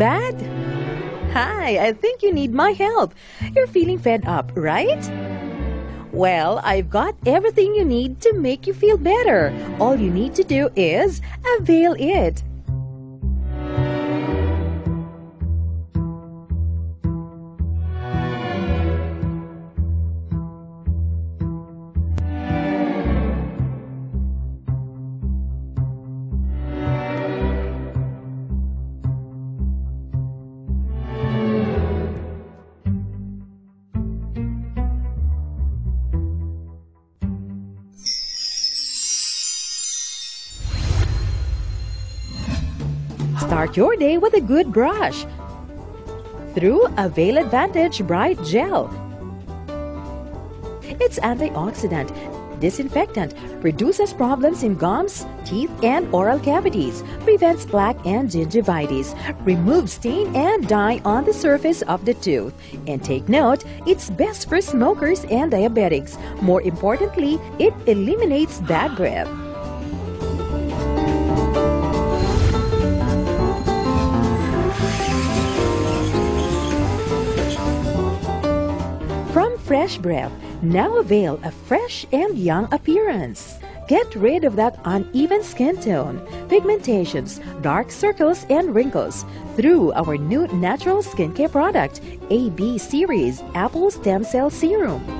Bad? Hi, I think you need my help. You're feeling fed up, right? Well, I've got everything you need to make you feel better. All you need to do is avail it. Start your day with a good brush through Avail Advantage Bright Gel. It's antioxidant, disinfectant, reduces problems in gums, teeth, and oral cavities, prevents plaque and gingivitis, removes stain and dye on the surface of the tooth. And take note, it's best for smokers and diabetics. More importantly, it eliminates bad breath. Fresh Breath, now avail a fresh and young appearance. Get rid of that uneven skin tone, pigmentations, dark circles, and wrinkles through our new natural skincare product, AB Series Apple Stem Cell Serum.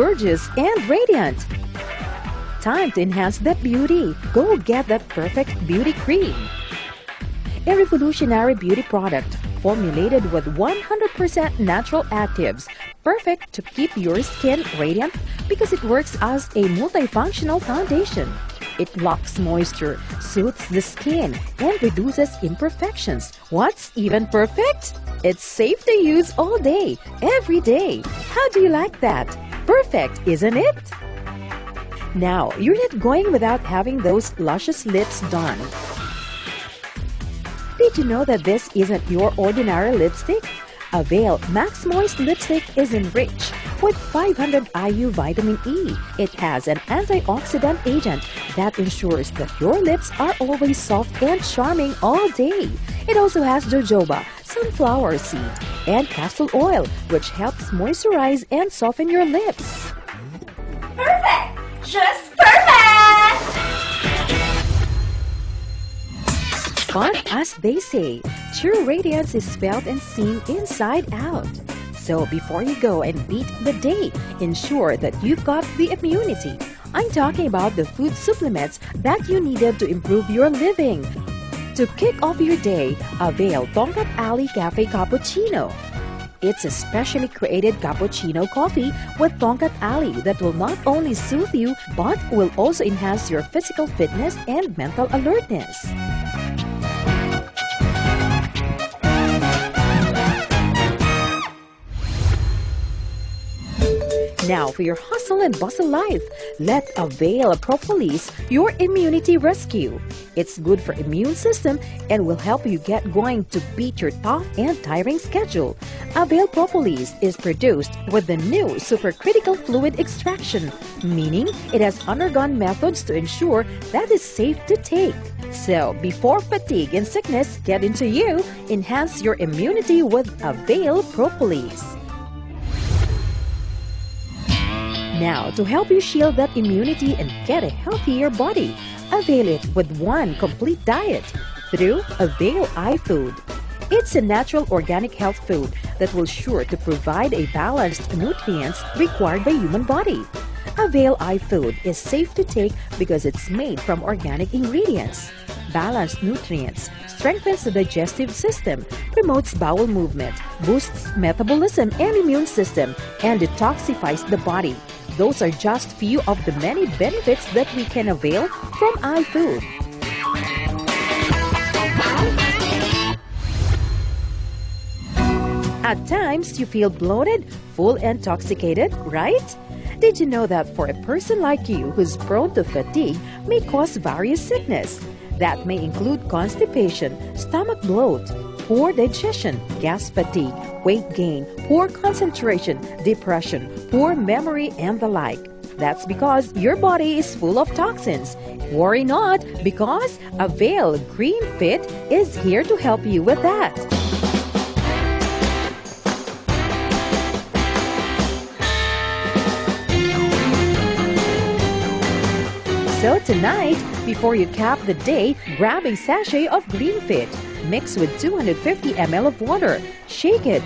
Gorgeous and radiant. Time to enhance that beauty. Go get that perfect beauty cream. A revolutionary beauty product formulated with 100% natural actives, perfect to keep your skin radiant because it works as a multifunctional foundation. It locks moisture, soothes the skin, and reduces imperfections. What's even perfect? It's safe to use all day, every day. How do you like that? Perfect, isn't it? Now, you're not going without having those luscious lips done. Did you know that this isn't your ordinary lipstick? Avail Max Moist Lipstick is enriched with 500 IU vitamin E. It has an antioxidant agent that ensures that your lips are always soft and charming all day. It also has jojoba, sunflower seed, and castor oil, which helps moisturize and soften your lips. Perfect! Just perfect! But as they say, true radiance is felt and seen inside out. So before you go and beat the day, ensure that you've got the immunity. I'm talking about the food supplements that you needed to improve your living. To kick off your day, avail Tongkat Alley Cafe Cappuccino. It's a specially created cappuccino coffee with Tonkat Ali that will not only soothe you but will also enhance your physical fitness and mental alertness. Now for your hustle and bustle life, let Avail Propolis your immunity rescue. It's good for immune system and will help you get going to beat your tough and tiring schedule. Avail Propolis is produced with the new supercritical fluid extraction, meaning it has undergone methods to ensure that it's safe to take. So, before fatigue and sickness get into you, enhance your immunity with Avail Propolis. Now, to help you shield that immunity and get a healthier body, avail it with one complete diet through Avail iFood. It's a natural organic health food that will sure to provide a balanced nutrients required by human body. Avail iFood is safe to take because it's made from organic ingredients. Balanced nutrients strengthens the digestive system, promotes bowel movement, boosts metabolism and immune system, and detoxifies the body. Those are just few of the many benefits that we can avail from iFood. At times, you feel bloated, full, and intoxicated, right? Did you know that for a person like you who's prone to fatigue may cause various sickness? That may include constipation, stomach bloat, poor digestion, gas fatigue, weight gain, poor concentration, depression, poor memory, and the like. That's because your body is full of toxins. Worry not, because Avail Green Fit is here to help you with that. So tonight, before you cap the day, grab a sachet of Green Fit. Mix with 250 ml of water. Shake it.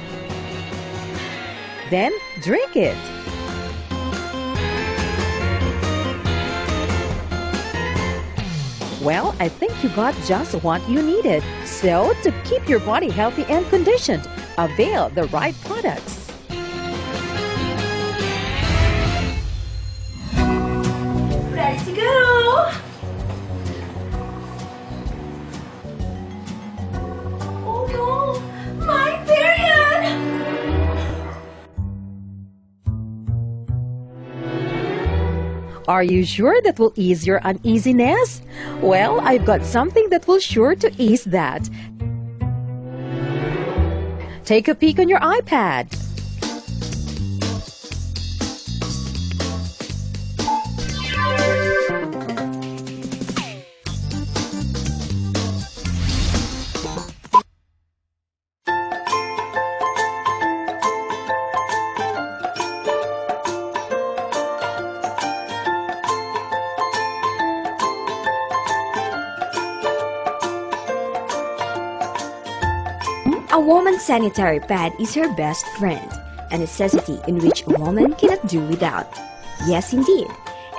Then drink it. Well, I think you got just what you needed. So, to keep your body healthy and conditioned, avail the right products. Ready to go! Are you sure that will ease your uneasiness? Well, I've got something that will sure to ease that. Take a peek on your iPad. A woman's sanitary pad is her best friend, a necessity in which a woman cannot do without. Yes, indeed.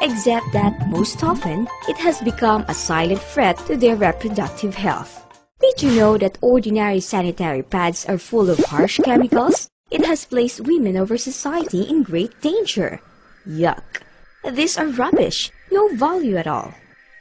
Except that most often, it has become a silent threat to their reproductive health. Did you know that ordinary sanitary pads are full of harsh chemicals? It has placed women over society in great danger. Yuck. These are rubbish, no value at all.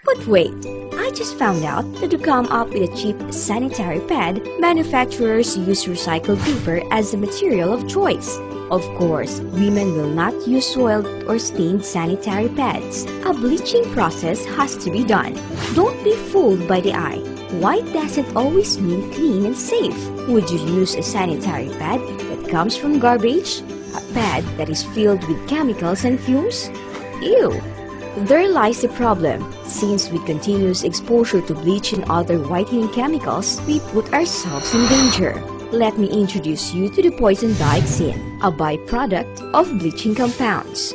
But wait, I just found out that to come up with a cheap sanitary pad, manufacturers use recycled paper as the material of choice. Of course, women will not use soiled or stained sanitary pads. A bleaching process has to be done. Don't be fooled by the eye. White doesn't always mean clean and safe. Would you use a sanitary pad that comes from garbage? A pad that is filled with chemicals and fumes? Ew! There lies the problem. Since with continuous exposure to bleach and other whitening chemicals, we put ourselves in danger. Let me introduce you to the poison dioxin, a byproduct of bleaching compounds.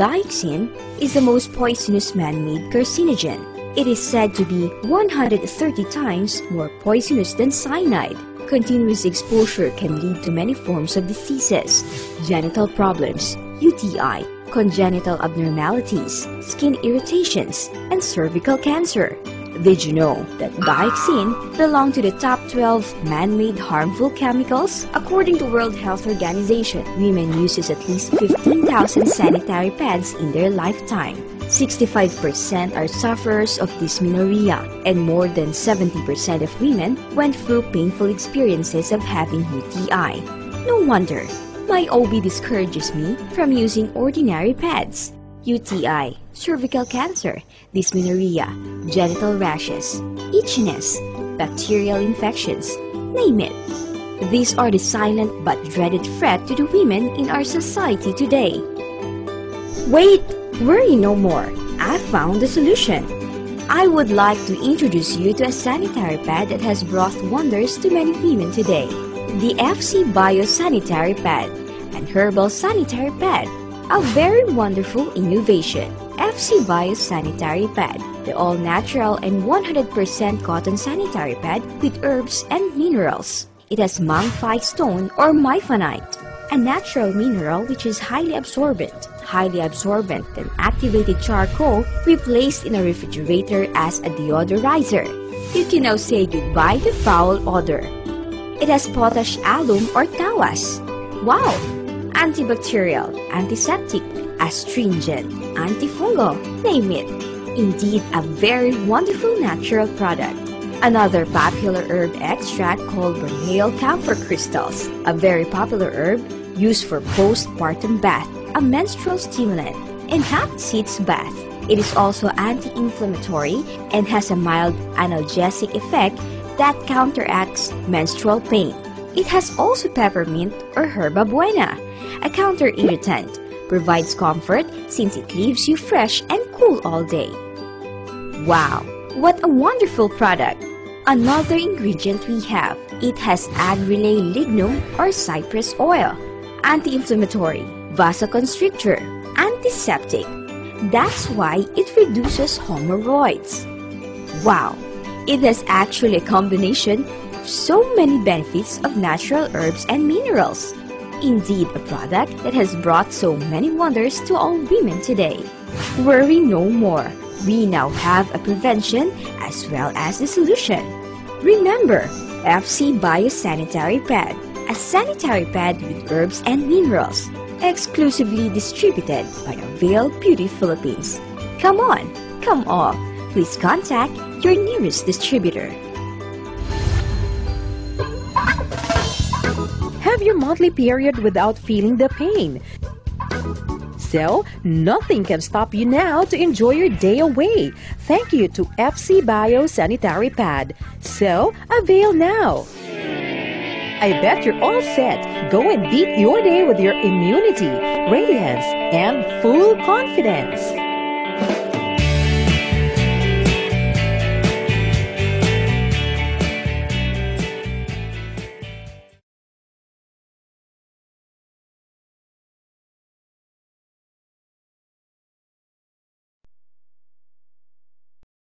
Dioxin is the most poisonous man-made carcinogen. It is said to be 130 times more poisonous than cyanide. Continuous exposure can lead to many forms of diseases, genital problems, UTI, congenital abnormalities, skin irritations, and cervical cancer. Did you know that dioxin belong to the top 12 man-made harmful chemicals? According to World Health Organization, women uses at least 15,000 sanitary pads in their lifetime. 65% are sufferers of dysmenorrhea, and more than 70% of women went through painful experiences of having UTI. No wonder my OB discourages me from using ordinary pads. UTI, cervical cancer, dysmenorrhea, genital rashes, itchiness, bacterial infections, name it. These are the silent but dreaded threat to the women in our society today. Wait, worry no more. I found the solution. I would like to introduce you to a sanitary pad that has brought wonders to many women today. The FC Bio Sanitary Pad, an herbal sanitary pad a very wonderful innovation. FC Bio Sanitary Pad, the all-natural and 100% cotton sanitary pad with herbs and minerals. It has Mangfei stone or maifanite, a natural mineral which is highly absorbent. Highly absorbent and activated charcoal replaced in a refrigerator as a deodorizer. You can now say goodbye to foul odor. It has potash alum or tawas. Wow! antibacterial, antiseptic, astringent, antifungal, name it. Indeed, a very wonderful natural product. Another popular herb extract called Borneol camphor crystals, a very popular herb used for postpartum bath, a menstrual stimulant, and hot sitz bath. It is also anti-inflammatory and has a mild analgesic effect that counteracts menstrual pain. It has also peppermint or herba buena, a counter irritant, provides comfort since it leaves you fresh and cool all day. Wow, what a wonderful product! Another ingredient we have, it has agrelay lignum or cypress oil, anti-inflammatory, vasoconstrictor, antiseptic. That's why it reduces hemorrhoids. Wow, it has actually a combination of so many benefits of natural herbs and minerals. Indeed, a product that has brought so many wonders to all women today. Worry no more. We now have a prevention as well as the solution. Remember, FC Biosanitary Pad, a sanitary pad with herbs and minerals, exclusively distributed by Avail Beauty Philippines. Come on, come all. Please contact your nearest distributor. Have your monthly period without feeling the pain. So, nothing can stop you now to enjoy your day away. Thank you to FC Bio Sanitary Pad. So, avail now. I bet you're all set. Go and beat your day with your immunity, radiance, and full confidence.